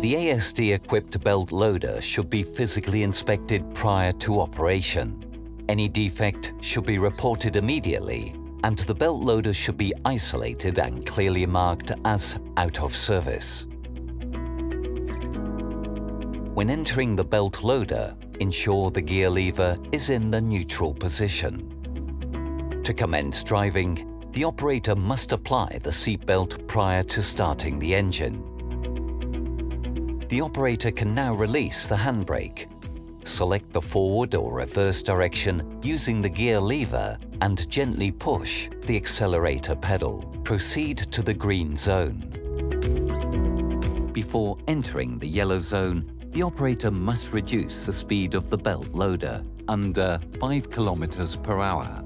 The ASD-equipped belt loader should be physically inspected prior to operation. Any defect should be reported immediately and the belt loader should be isolated and clearly marked as out of service. When entering the belt loader, ensure the gear lever is in the neutral position. To commence driving, the operator must apply the seatbelt prior to starting the engine. The operator can now release the handbrake. Select the forward or reverse direction using the gear lever and gently push the accelerator pedal. Proceed to the green zone. Before entering the yellow zone, the operator must reduce the speed of the belt loader under 5 km per hour.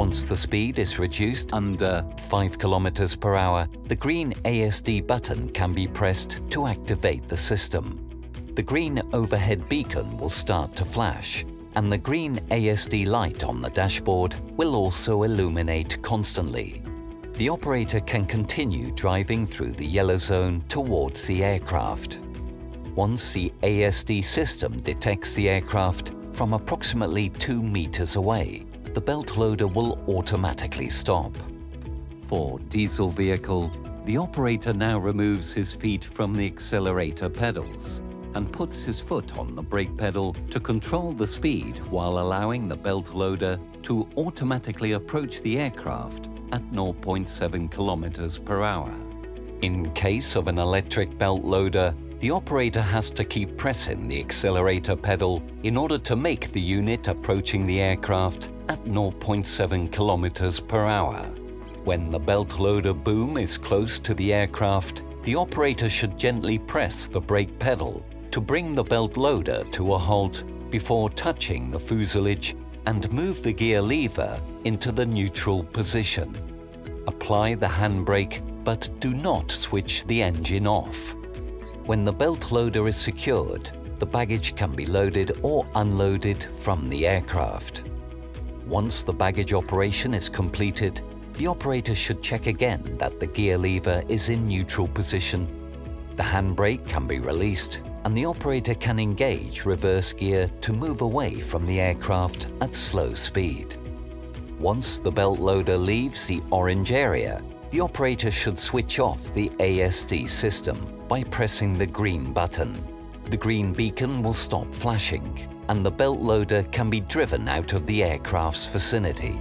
Once the speed is reduced under 5 km per hour, the green ASD button can be pressed to activate the system. The green overhead beacon will start to flash, and the green ASD light on the dashboard will also illuminate constantly. The operator can continue driving through the yellow zone towards the aircraft. Once the ASD system detects the aircraft from approximately 2 meters away, the belt loader will automatically stop. For diesel vehicle, the operator now removes his feet from the accelerator pedals and puts his foot on the brake pedal to control the speed while allowing the belt loader to automatically approach the aircraft at 0.7 kilometers per hour. In case of an electric belt loader, the operator has to keep pressing the accelerator pedal in order to make the unit approaching the aircraft at 0.7 kilometers per hour. When the belt loader boom is close to the aircraft, the operator should gently press the brake pedal to bring the belt loader to a halt before touching the fuselage and move the gear lever into the neutral position. Apply the handbrake but do not switch the engine off. When the belt loader is secured, the baggage can be loaded or unloaded from the aircraft. Once the baggage operation is completed, the operator should check again that the gear lever is in neutral position. The handbrake can be released and the operator can engage reverse gear to move away from the aircraft at slow speed. Once the belt loader leaves the orange area, the operator should switch off the ASD system by pressing the green button. The green beacon will stop flashing and the belt loader can be driven out of the aircraft's vicinity.